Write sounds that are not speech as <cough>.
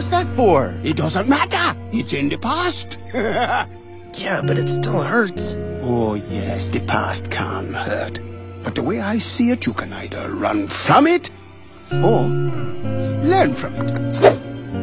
What's that for? It doesn't matter. It's in the past. <laughs> Yeah, but it still hurts. oh, yes, the past can hurt. But the way I see it, you can either run from it or learn from it.